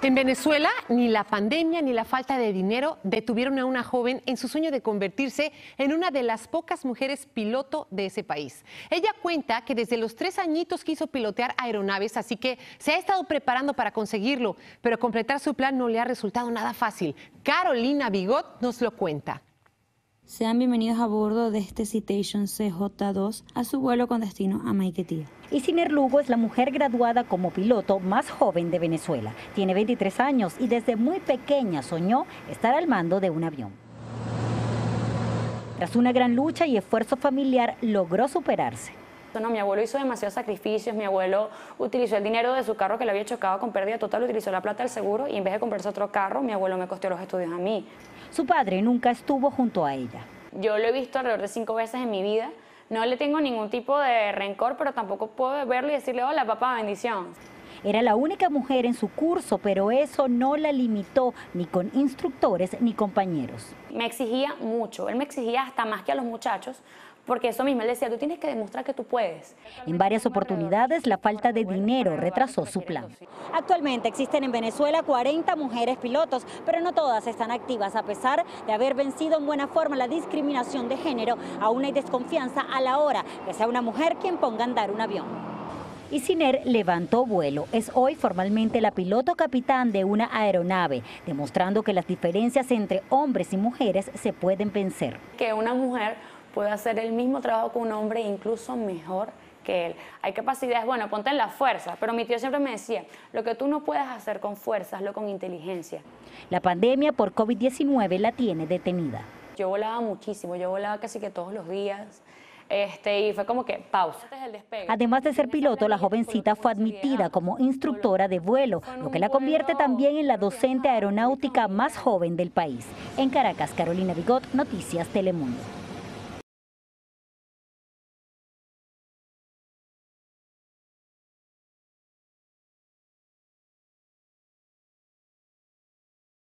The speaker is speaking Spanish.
En Venezuela, ni la pandemia ni la falta de dinero detuvieron a una joven en su sueño de convertirse en una de las pocas mujeres piloto de ese país. Ella cuenta que desde los tres añitos quiso pilotear aeronaves, así que se ha estado preparando para conseguirlo, pero completar su plan no le ha resultado nada fácil. Carolina Bigot nos lo cuenta. Sean bienvenidos a bordo de este Citation CJ2 a su vuelo con destino a Maiquetía. Isiner Lugo es la mujer graduada como piloto más joven de Venezuela. Tiene 23 años y desde muy pequeña soñó estar al mando de un avión. Tras una gran lucha y esfuerzo familiar, logró superarse. No, mi abuelo hizo demasiados sacrificios, mi abuelo utilizó el dinero de su carro que le había chocado con pérdida total, utilizó la plata del seguro y en vez de comprarse otro carro, mi abuelo me costeó los estudios a mí. Su padre nunca estuvo junto a ella. Yo lo he visto alrededor de cinco veces en mi vida. No le tengo ningún tipo de rencor, pero tampoco puedo verlo y decirle, hola papá, bendición. Era la única mujer en su curso, pero eso no la limitó ni con instructores ni compañeros. Me exigía mucho, él me exigía hasta más que a los muchachos, porque eso mismo, él decía, tú tienes que demostrar que tú puedes. En varias oportunidades, la falta de dinero retrasó su plan. Actualmente existen en Venezuela 40 mujeres pilotos, pero no todas están activas. A pesar de haber vencido en buena forma la discriminación de género, aún hay desconfianza a la hora que sea una mujer quien ponga a andar un avión. Isiner levantó vuelo. Es hoy formalmente la piloto capitán de una aeronave, demostrando que las diferencias entre hombres y mujeres se pueden vencer. Que una mujer puede hacer el mismo trabajo que un hombre, incluso mejor que él. Hay capacidades, bueno, ponte en la fuerza, pero mi tío siempre me decía, lo que tú no puedes hacer con fuerza, hazlo con inteligencia. La pandemia por COVID-19 la tiene detenida. Yo volaba muchísimo, yo volaba casi que todos los días. Este, y fue como que pausa. Además de ser piloto, la jovencita fue admitida como instructora de vuelo, lo que la convierte también en la docente aeronáutica más joven del país. En Caracas, Carolina Bigot, Noticias Telemundo.